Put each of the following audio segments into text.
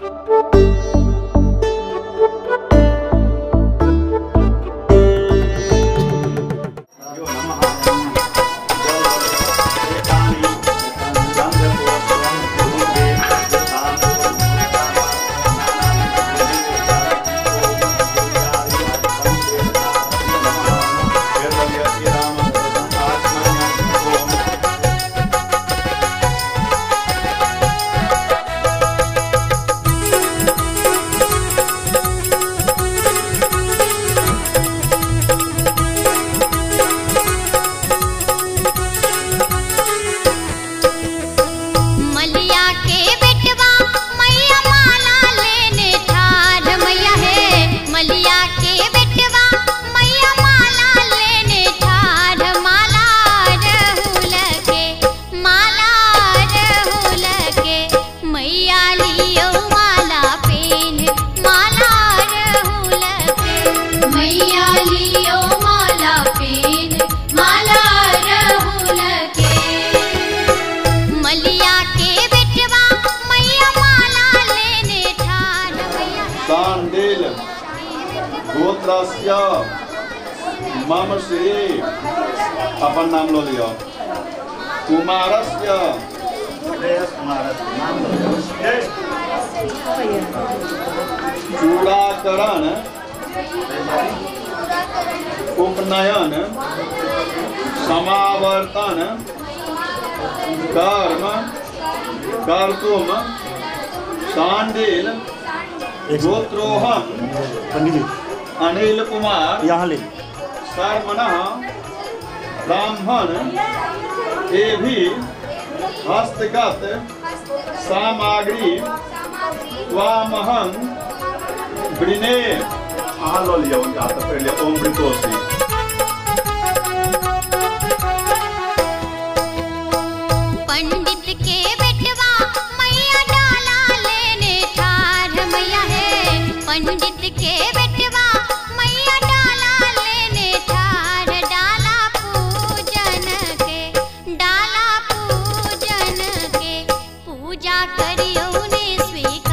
Música पूजा करियो ने स्वीकार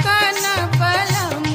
पलं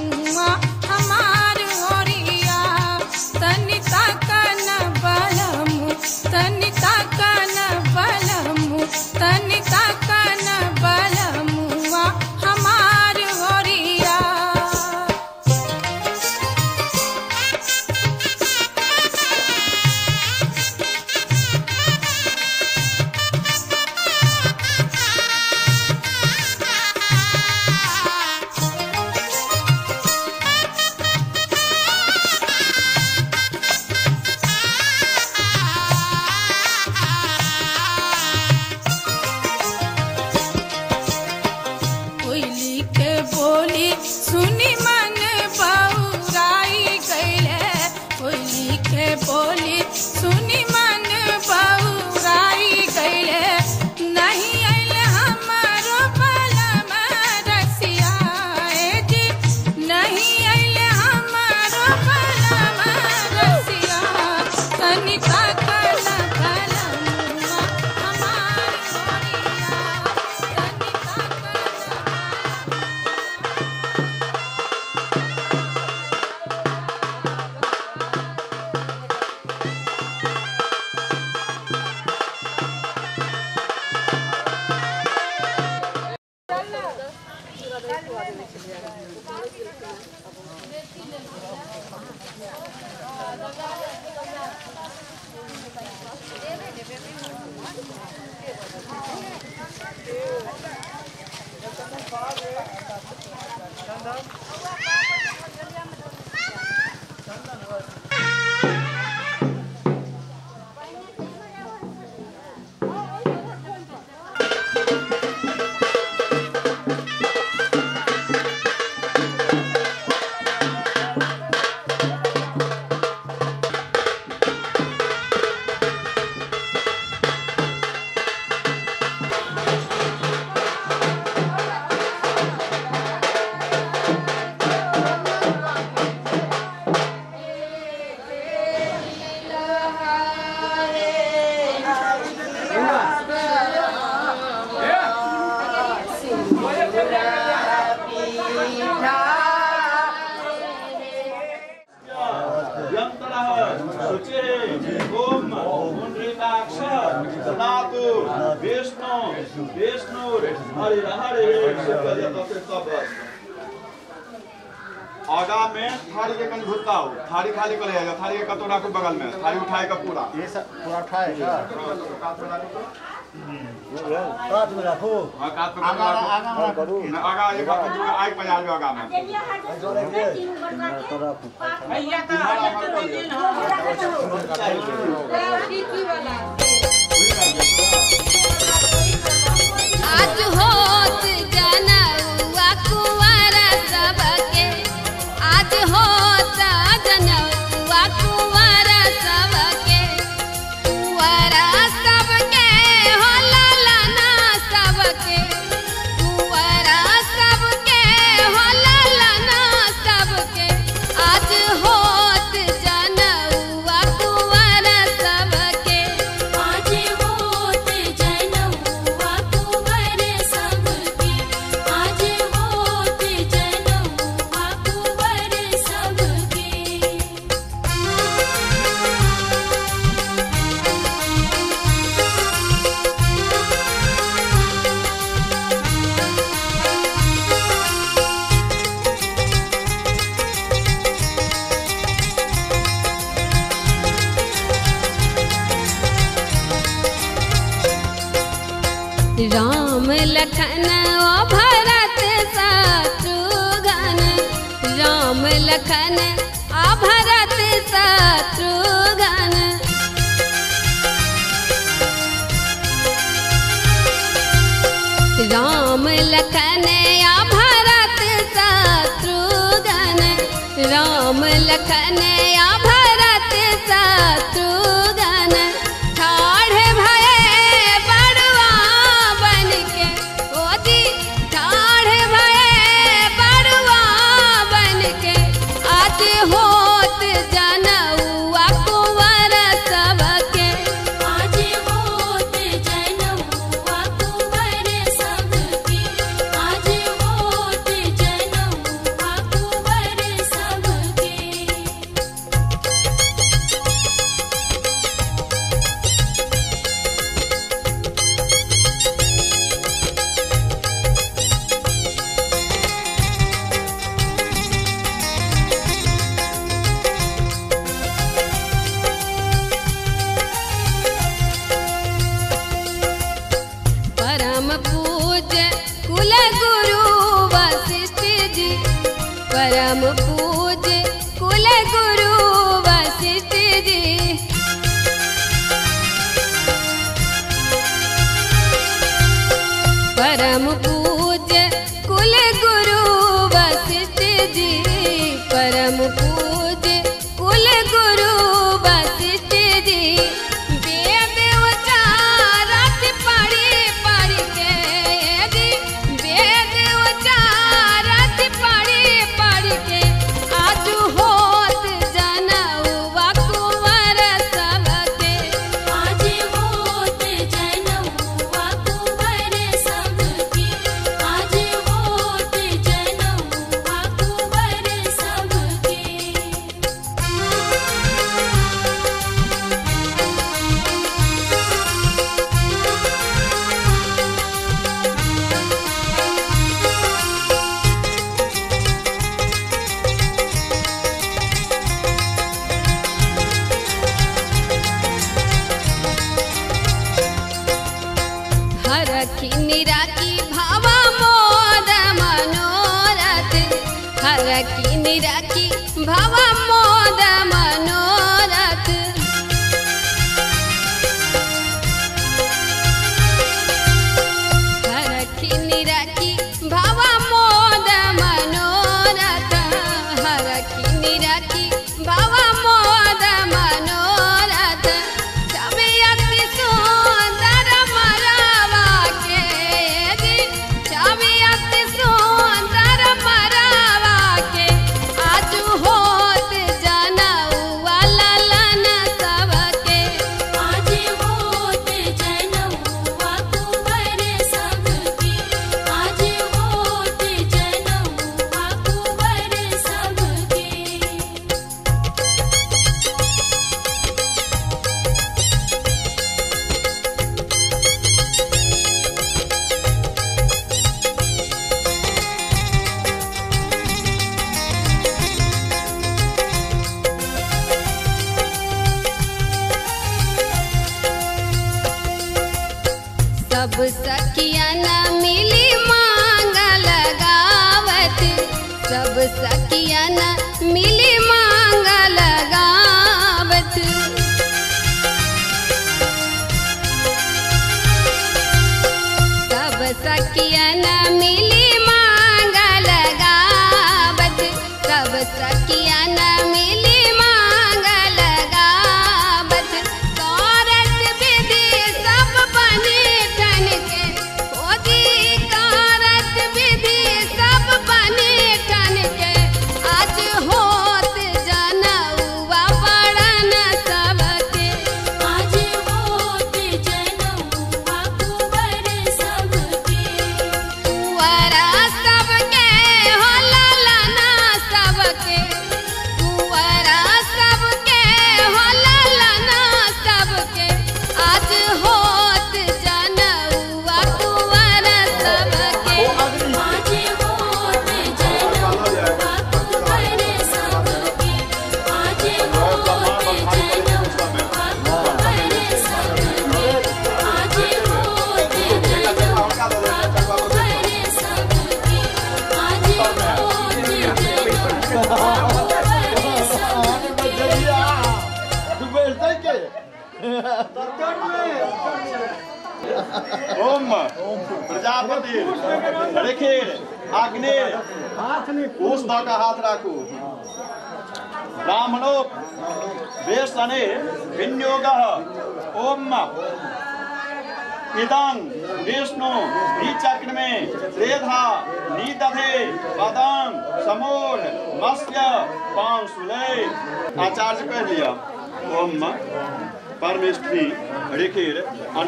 आगा में थारी के कन घुसता हो थारी खाली कर जाएगा थारी के कतोरा को बगल में थारी उठाएगा पूरा। ये सब पूरा उठाएगा। हाँ, काट में रखो हाँ काट आगा आगा आगा एक बार जो आई पजार जो आगा में भैया का हालत तो, तो दिन हो रहा है की वाला। राज हो लखनया भरत शत्रुघ्न। राम लखनया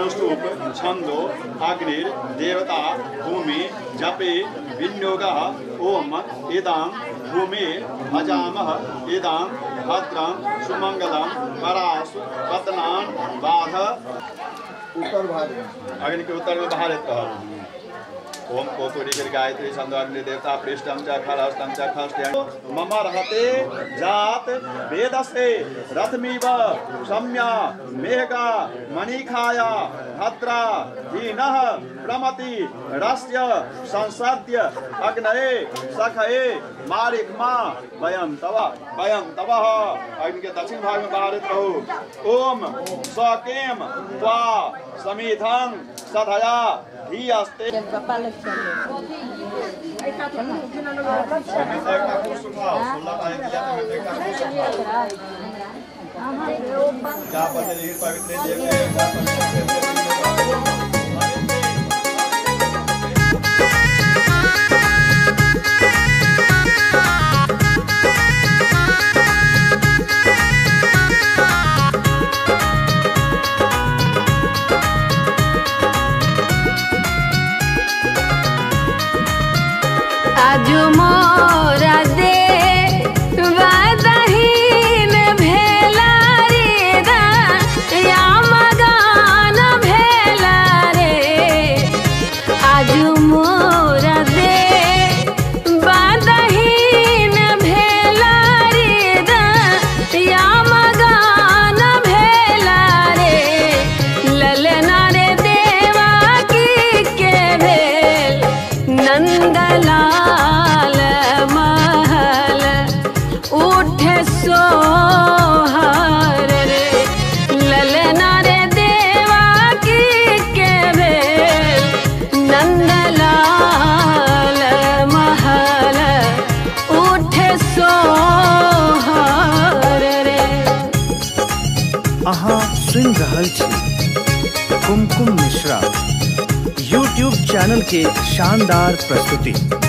सौष्ठूप छंदो अग्निर देवता भूमि जपे विनियोग ओम इदाम भूमि भजाम इदाम भद्रम सुमंगलम परास पतना बाध। उत्तर भारत। अग्नि के उत्तर में भारत कहा ओम कोकुरी गिर गायत्री संदग्नि देवता पृष्ठम च खरस्तम च खष्ट मम रहते जात वेद से रथमी सम्या, मेघा, मणिखाया, भद्रा दीन प्रमति, रस्य, संसद्य, अग्नये मारिक मा वयम तव वयम तव। अग्नि के दक्षिण भाग में बाहर रहो। ओम सकेम त्वा, समीधं, सधया ही आस्ते। हाँ, हाँ। क्या पता पवित्र देव রাজমা के शानदार प्रस्तुति।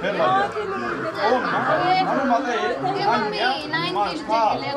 फिर लग गया नाइन के लिए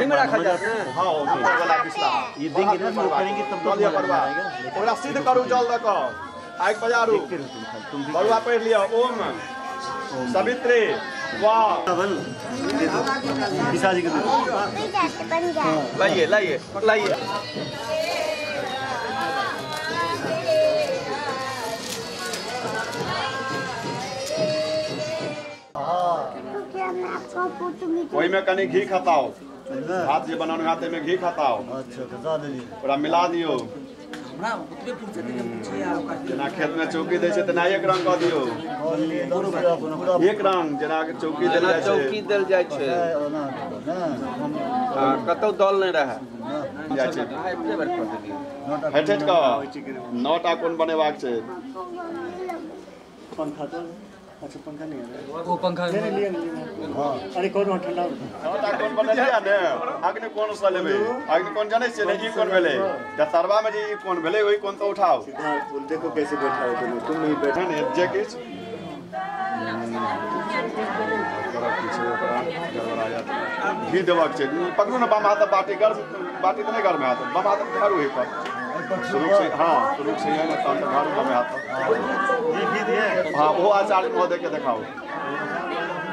यही में रखा जाता है हाँ ऊपर वाला पिछला ये देंगे ना वो करेंगे तब तो तुम्हारा परवा ओकरा सिद्ध करू जल दऽ कऽ आगि बजारू तुम भी बरुआ पढ़ि लिअ ओम। सवित्री वाह। चावल दे दो। पिसा जी को लाइए लाइए लाइए। ओहि में कनी घी खताओ भात जे बनाने हाथे में घी खताओ अच्छा तो जा दीजिए ओकरा मिला दियो। जेना खेत में चौकी दै छै तेना एक रंग कऽ दियौ। दोनों एक रंग जेना कि चौकी देल जाइ चौकी छै देल जाइ छै। ना ना हम कतौ दल नहि रहै। जाइ छै। हटि हटि कऽ नौ कोन बनेबाक छै? पंखा तो अच्छा पंखा नहीं है। वो पंखा ले लिया लिया हाँ। अरे कौन ठंडा नौ टा कोन बनेलियै ने? अग्नि कोन सँ लेबै अग्नि कोन जानै छियै ने ई कोन भेलै दशहरवा में जे कोन भेलै ओहि कोन तऽ उठाउ सिद्धार्थ देखो कैसे बैठा हो तुम तुम नहीं बैठा बैठन जे किछु घी छै पकड़ू ने बाम हाथ बाटी गर्म बाटी तऽ नहि गर्म हाथ। बाम हाथ झाड़ू है पर शुरू से हाँ शुरू से है झाड़ू बाम हाथ ये घी दिए हाँ। ओहो आचार्य महोदय के देखाओ।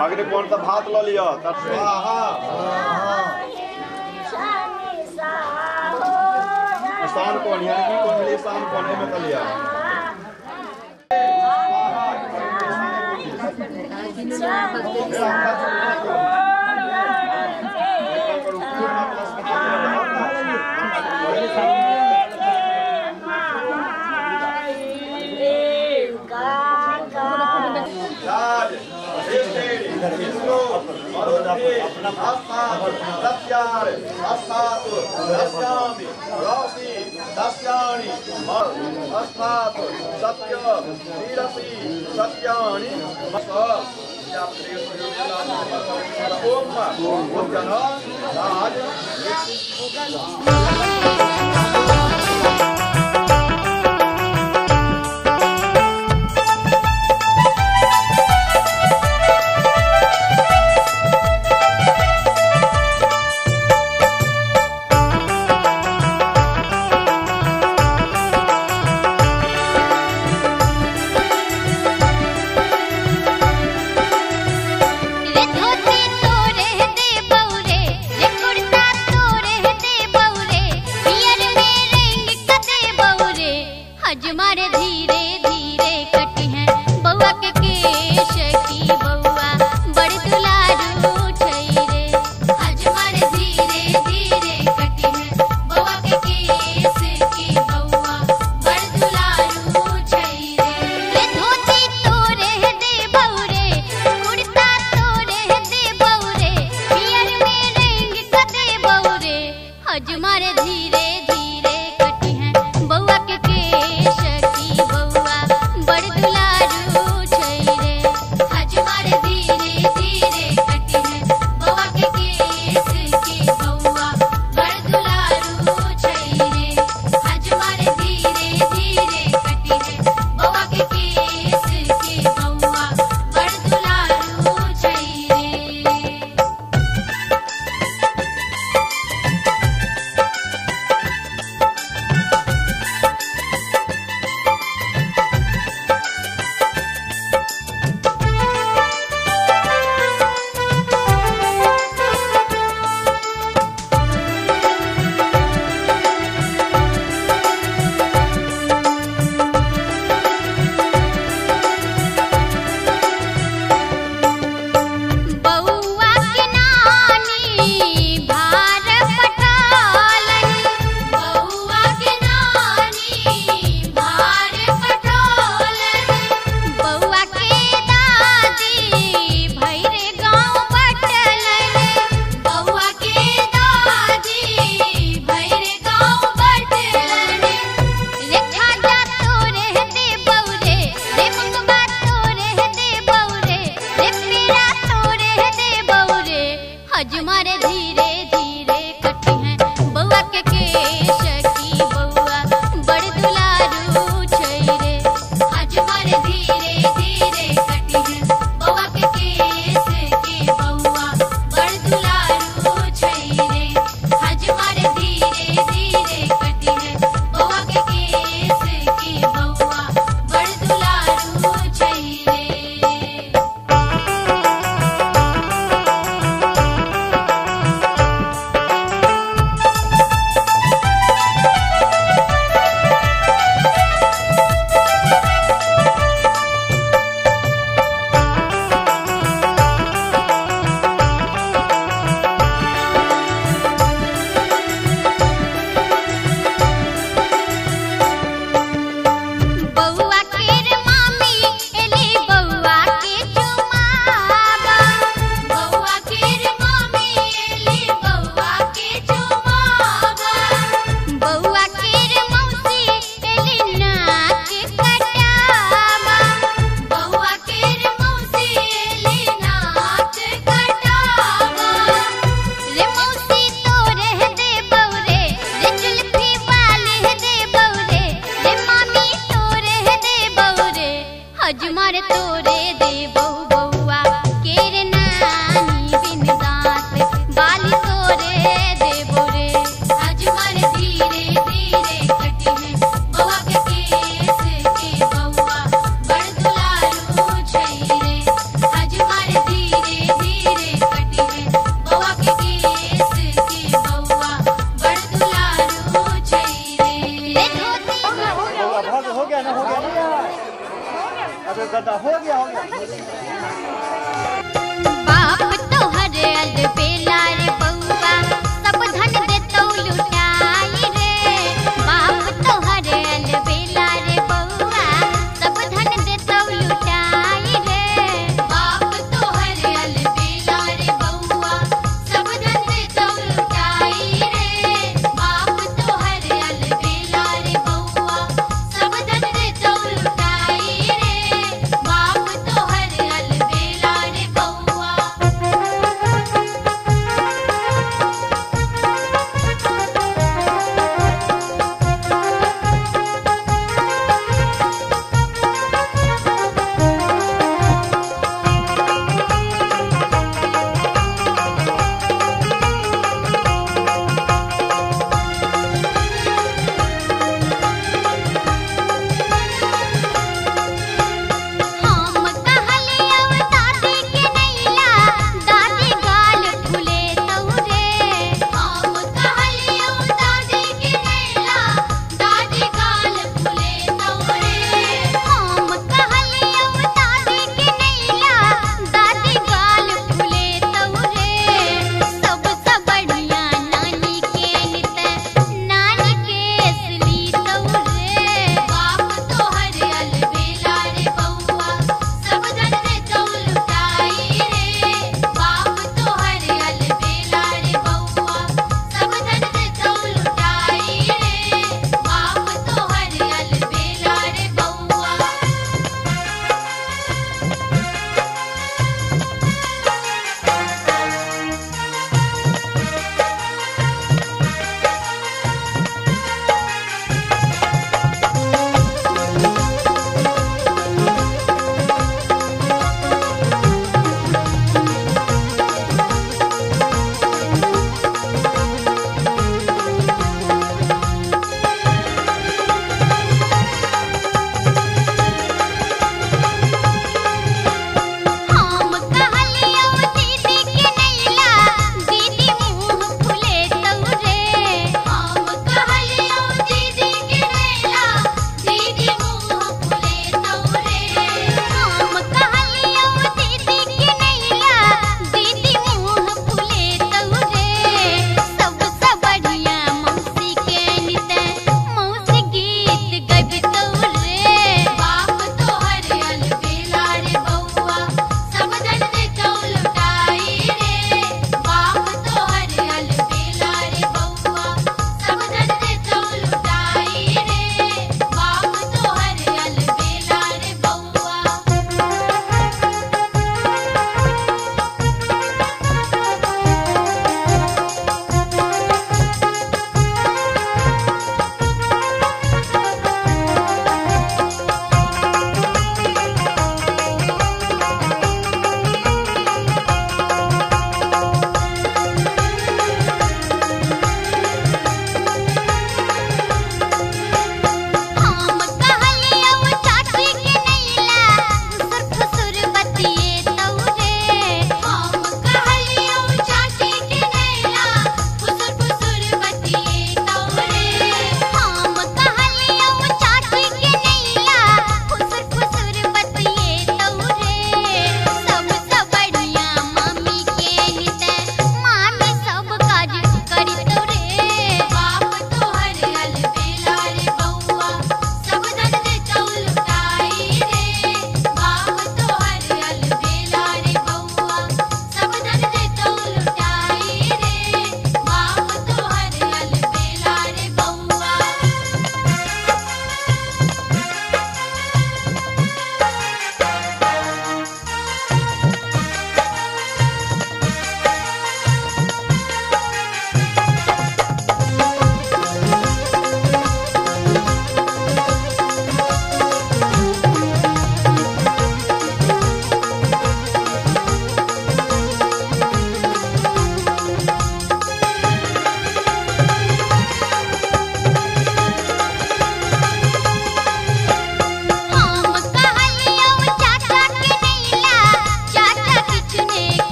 अग्नि तऽ भात लऽ लिअ तऽ स्वाहा। स्थान कोन कि कोन भेलै स्थान कोन एहिमे कऽ लिअ राज मरुति अस्तात् प्रत्यार अस्तात् दस्यामि रौसि दस्याणि अस्तात् सत्य शीरसि सत्यानि ओम ओम जन राज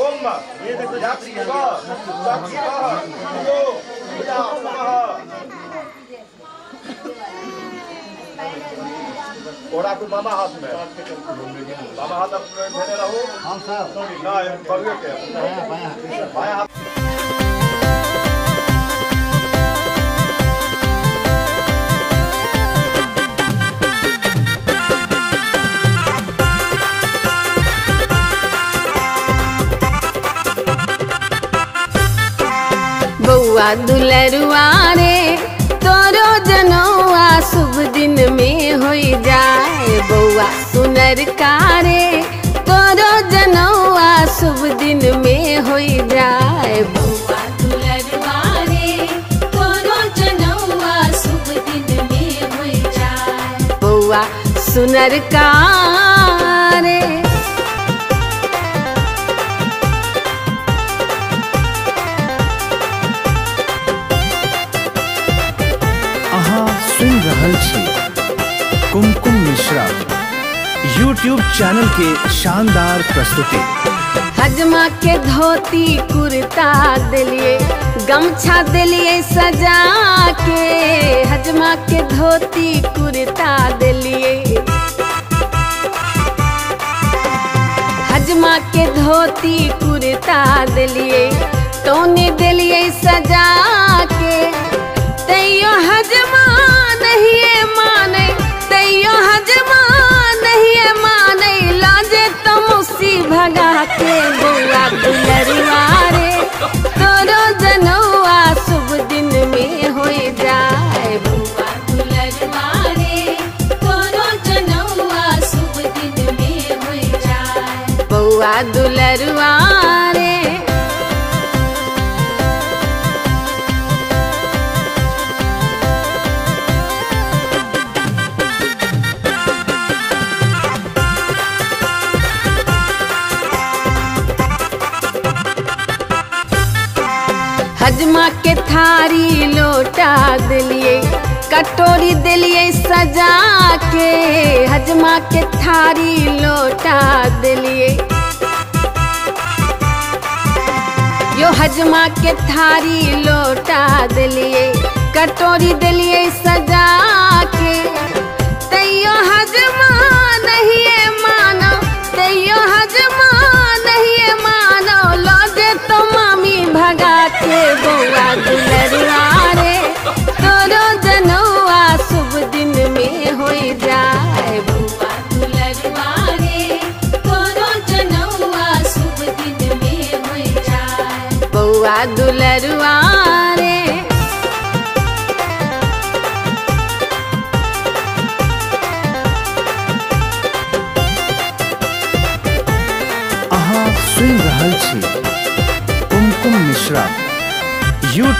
ओम जाति का तू बाबा हाथ में मामा हाथ अपने रहो ना बगुए के बाया हाथ बउआ दुलरुआ रे, तोरो जनौआ शुभ दिन में हो जाए बउआ सुनर कारे। तोरो जनौआ शुभ दिन में होई जाए बउआ दुलरुआ रे, तोरो जनौआ शुभ दिन में होई जाए बउआ सुनर कारे रहल छी कुमकुम मिश्रा। यूट्यूब चैनल के शानदार प्रस्तुति। हजमा के धोती कुर्ता दिलिए, गमछा दिलिए सजा के। हजमा के धोती कुर्ता दिलिए। हजमा के धोती कुर्ता दिलिए तोने दिलिए सजा के। तैयो हजमा दुलरुआ हजमा के थारी लोटा दिलिए, कटोरी दिलिए सजा के। हजमा के थारी लोटा दिलिए। यो हजमा के थारी लोटा दिलिए, कटोरी दिलिए सजा के तैयो हजमा नहीं मानो, तैयो हजमा नहीं मानो लौटे तो मामी भगा के बउआ दुलरुआ रे तोरो जनौआ शुभ दिन में होई जाए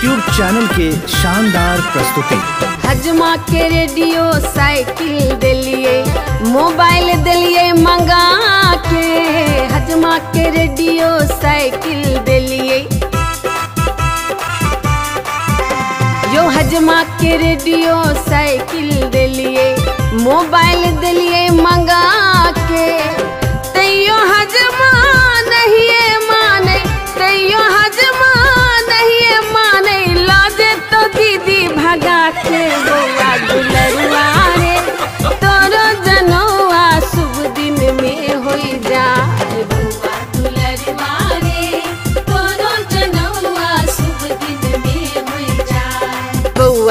यूट्यूब चैनल के शानदार प्रस्तुति। हजमा के रेडियो साइकिल दिलिए, मोबाइल दिलिए मंगा के हजमा के रेडियो साइकिल दिलिए। यो हजमा के रेडियो साइकिल दिलिए, मोबाइल दिलिए मंगा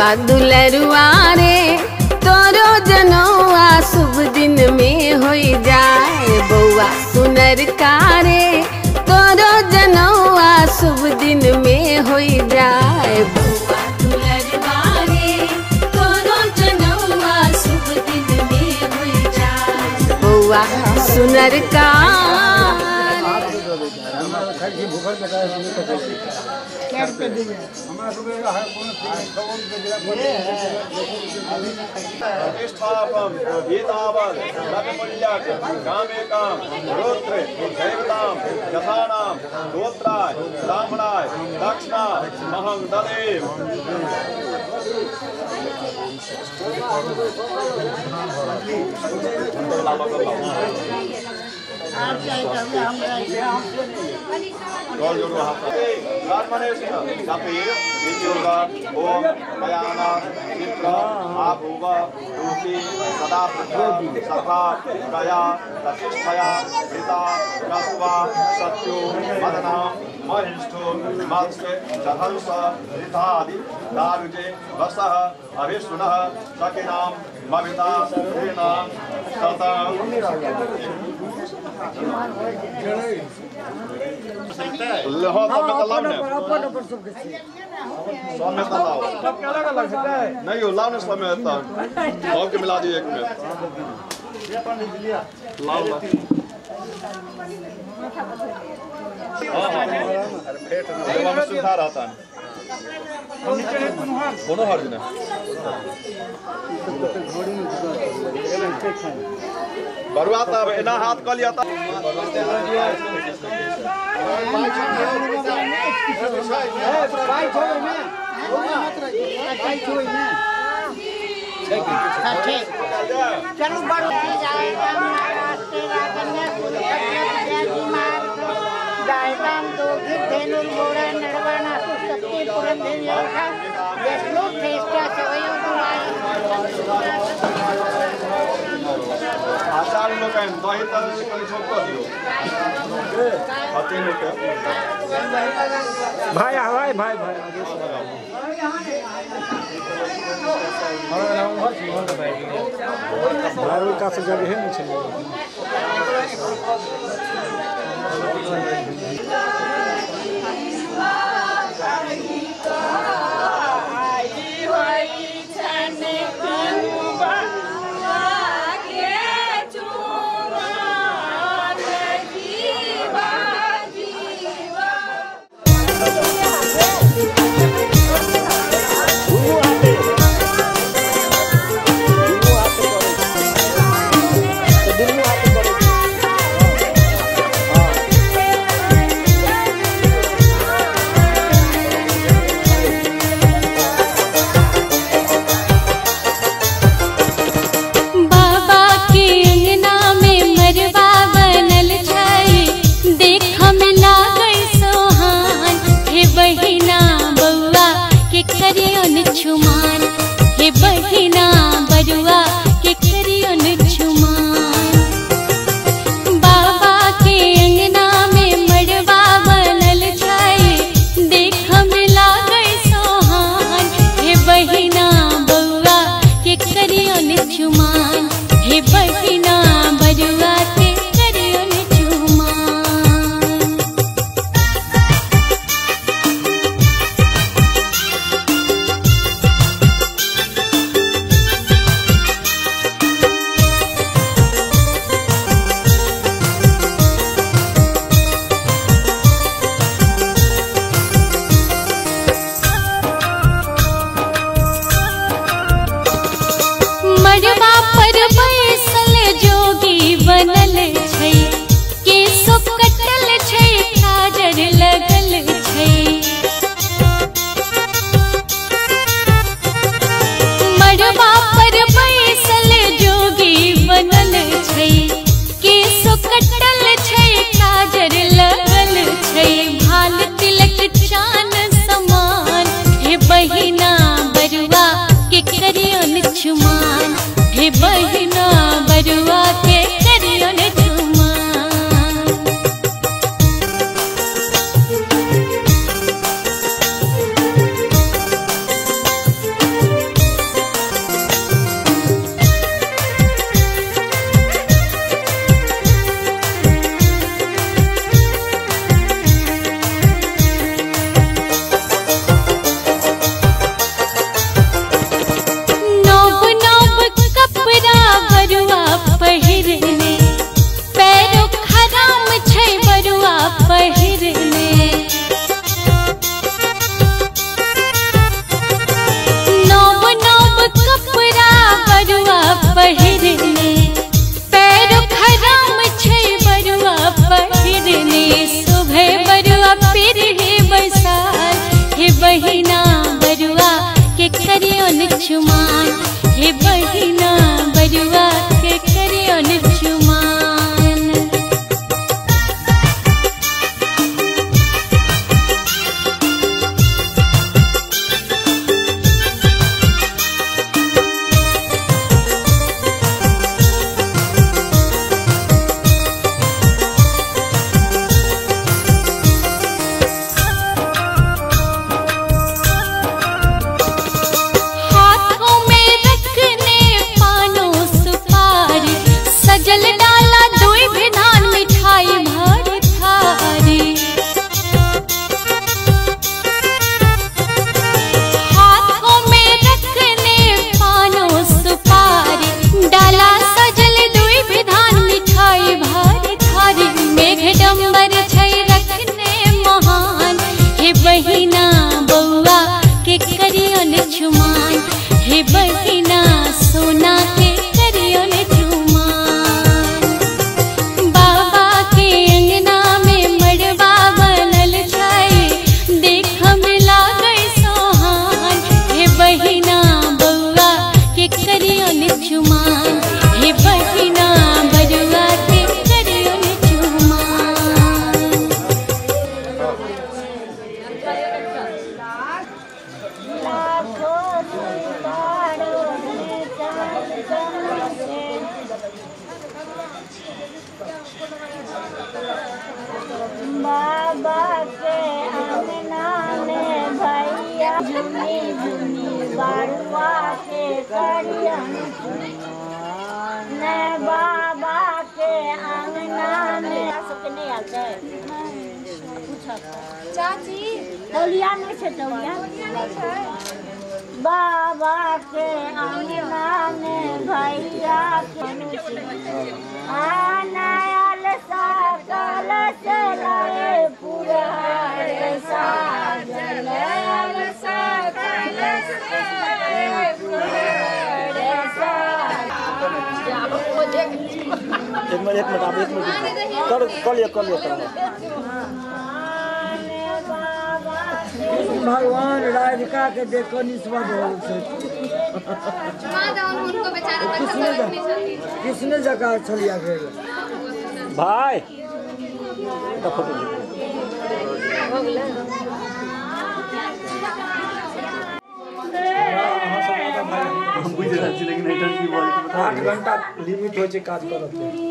जाए दुलरुआ रे। तोरो जनौआ शुभ दिन में हो जाए बउआ सुनर कारे। तोरो जनौआ शुभ दिन में होई जाए बउआ दुलरुआ रे। तोरो जनौआ शुभ दिन में होई जाए बउआ सुनर कारे बेटा है हमें तो क्या रुपये दीजिए हमारा सुबह है कौन सी खबर पे जरा प्रतिष्ठापम गीतावल रथमुल्याक कामेकाम रुद्र देवताम यथानाम गोत्राय ब्राह्मणाय दक्षिणा महं ददेव आप चाहे Abhuva, Ruti, Sadapitra, Sakha, Gaya, Tashisthaya, Rita, Kasva, Satyu, Madana, Mahishtu, Matske, Jathansa, सब में ने सब सब अलग अलग है। नहीं लाव ने सब में था के मिला दिए एक में लाव ला देवा में सुधार आता है। दोनों हर दिन बरुआ तब एना हाथ कल लिया था। भाई छोड़ो ना भाई छोड़ो ना हाँ ठीक चलो बड़ो जाएगा महाराष्ट्र राजन्य कुमार जायदाम दोघी धेनुर गोड़ा नडवाना सुसक्ती पुरंधर योगा यशलो श्रेष्ठा सवयो आचार्य लोग हैं दही तर से कहीं छोड़ कर दियो अति लोग भाई भाई भाई भाई भाई का से जगह है नहीं एक मिनट एक मिनट आप एक मिनट कर कर लिया कर लिया कर भगवान राधिका के देखो निस्बत हो किसने किसने जगह छलिया गए भाई। तो फ़ोटो हम बुझ रहा छी लेकिन आठ घंटा लिमिट हो छै काज करत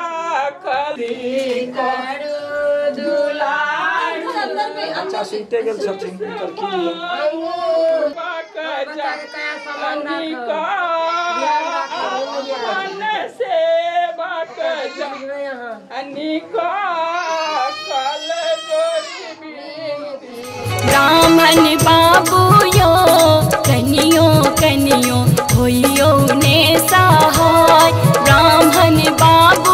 अच्छा सुनते गए छथिन ब्राह्मण बाबू यो कनियो कनियो होइयो ने सहाय। ब्राह्मण बाबू